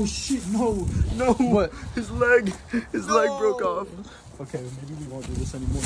Oh shit, no, no. What? His leg, his leg broke off. Okay, maybe we won't do this anymore.